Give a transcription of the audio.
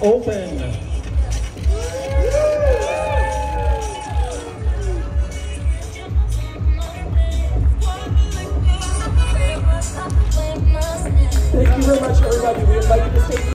Open. Thank you very much, everybody. We invite you to.